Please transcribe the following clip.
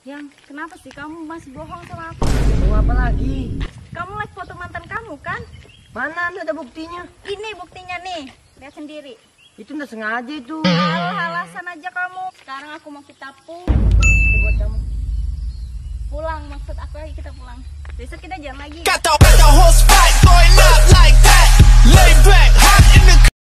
Yang kenapa sih kamu masih bohong sama aku? Mau apa lagi? Kamu like foto mantan kamu kan? Mana ada buktinya? Ini buktinya nih, lihat sendiri. Itu nggak sengaja itu. Alah, alasan aja kamu. Sekarang aku mau kita pulang. Buat kamu. pulang. Maksud aku lagi kita pulang. Besok kita jalan lagi.